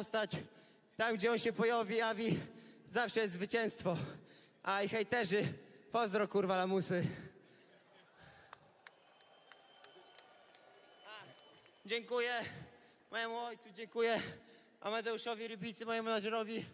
postać. Tam, gdzie on się pojawi, jawi, zawsze jest zwycięstwo. A i hejterzy, pozdro kurwa lamusy. A, Dziękuję mojemu ojcu, dziękuję Amadeuszowi Rybicy, mojemu menadżerowi,